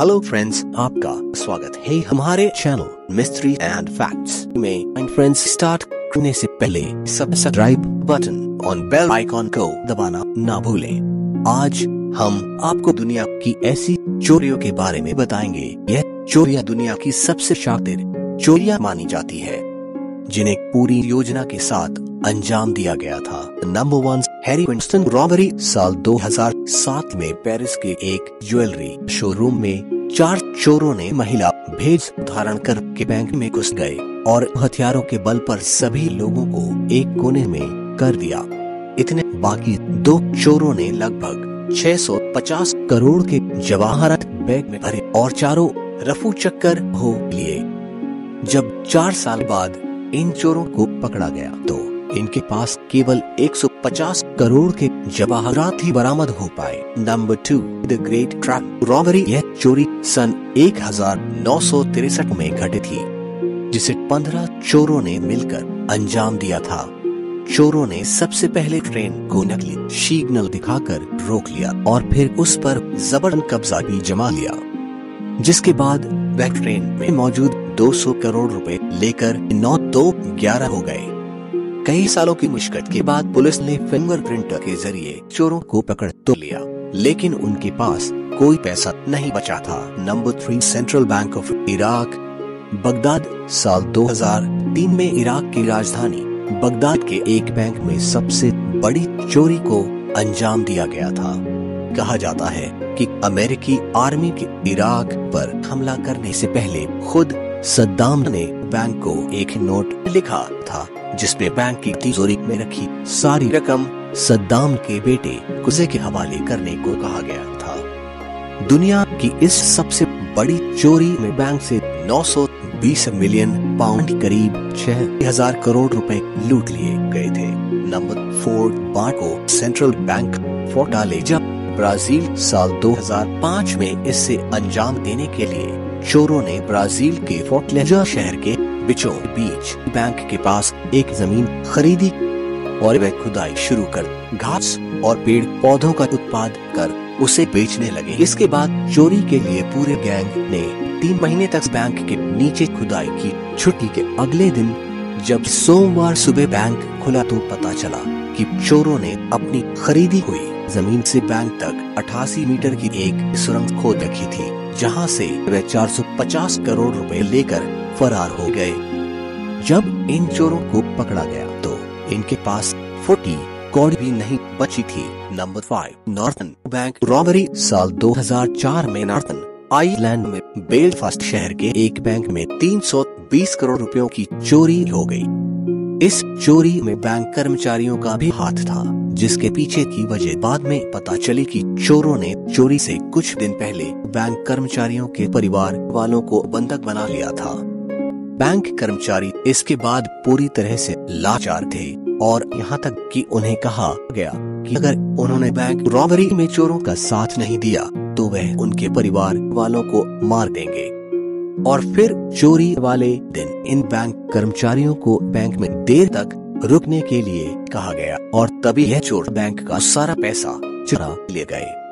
Hello friends आपका स्वागत है हमारे चैनल मिस्ट्री एंड फैक्ट्स में। फ्रेंड्स स्टार्ट करने से पहले सब्सक्राइब बटन और बेल आइकॉन को दबाना ना भूलें। आज हम आपको दुनिया की ऐसी चोरियों के बारे में बताएँगे। यह चोरिया दुनिया की सबसे शातिर चोरिया मानी जाती है। जिन्हें पूरी योजना के साथ अंजाम दिया गया था। Number one Harry Winston robbery साल 2007 में पेरिस के एक ज्वेलरी शोरूम में चार चोरों ने महिला भेज धारण कर के बैंक में घुस गए और हथियारों के बल पर सभी लोगों को एक कोने में कर दिया। इतने बाकी दो चोरों ने लगभग 650 करोड़ के जवाहरत बैग में भरे और चारों रफू चक्कर हो लिए। जब चार साल बाद इन चोरों को पकड़ा गया। तो इनके पास केवल 150 करोड़ के जवाहरात ही बरामद हो पाए। Number two the great truck robbery यह चोरी सन एक में घटी थी, जिसे 15 चोरों ने मिलकर अंजाम दिया था। चोरों ने सबसे पहले ट्रेन को नकली सिग्नल दिखाकर रोक लिया और फिर उस पर जबरन कब्जा भी जमा लिया। जिसके बाद वह ट्रेन में मौजूद 200 करोड़ रुपए लेकर नौ दो ग्यारह हो गए। कई सालों की मुश्किल के बाद पुलिस ने फिंगर प्रिंटर के ज़रिए चोरों को पकड़ तो लिया, लेकिन उनके पास कोई पैसा नहीं बचा था। Number three central bank of Iraq, Baghdad, साल 2003 में इराक की राजधानी बगदाद के एक बैंक में सबसे बड़ी चोरी को अंजाम दिया गया था। कहा जाता है कि अमेरिकी आर्मी के इराक पर हमला करने से पहले खुद सद्दाम ने बैंक को एक नोट लिखा था, जिसमें बैंक की तिजोरी में रखी सारी रकम सद्दाम के बेटे कुजे के हवाले करने को कहा गया था। दुनिया की इस सबसे बड़ी चोरी में बैंक से 920 मिलियन पाउंड करीब छह हज़ार करोड़ रुपए लूट लिए गए थे। Number four Banco central bank Fortaleza Brazil साल 2005 में इससे अंजाम देने के लिए चोरों ने ब्राज़ील के फोर्टलेजा शहर के बिचों बीच बैंक के पास एक ज़मीन खरीदी और वह खुदाई शुरू कर घास और पेड़ पौधों का उत्पाद कर उसे बेचने लगे। इसके बाद चोरी के लिए पूरे गैंग ने तीन महीने तक बैंक के नीचे खुदाई की छुट्टी के अगले दिन जब सोमवार सुबह बैंक खुला तो पता चला कि चोरों ने अपनी खरीदी हुई ज़मीन से बैंक तक 88 मीटर की एक सुरंग खोद रखी थी, जहाँ से वे 450 करोड़ रुपए लेकर फरार हो गए। जब इन चोरों को पकड़ा गया तो इनके पास फोर्टी कौड़ी भी नहीं बची थी। Number five northern bank robbery साल 2004 में नॉर्थन आइलैंड में बेलफास्ट शहर के एक बैंक में 320 करोड़ रुपयों की चोरी हो गई। इस चोरी में बैंक कर्मचारियों का भी हाथ था, जिसके पीछे की वजह बाद में पता चली कि चोरों ने चोरी से कुछ दिन पहले बैंक कर्मचारियों के परिवार वालों को बंधक बना लिया था बैंक कर्मचारी इसके बाद पूरी तरह से लाचार थे और यहाँ तक कि उन्हें कहा गया कि अगर उन्होंने बैंक रॉबरी में चोरों का साथ नहीं दिया तो वह उनके परिवार वालों को मार देंगे। और फिर चोरी वाले दिन इन बैंक कर्मचारियों को बैंक में देर तक रुकने के लिए कहा गया। और तभी यह चोर बैंक का सारा पैसा चुरा ले गए।